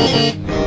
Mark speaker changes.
Speaker 1: Thank you.